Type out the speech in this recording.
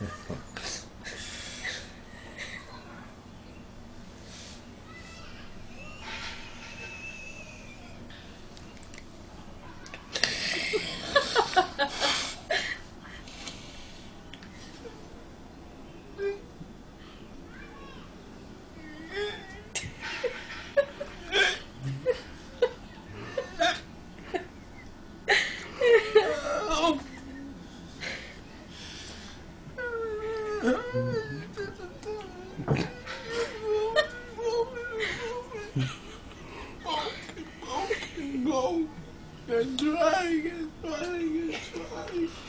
Yeah. oh They're trying, they're trying, they're trying.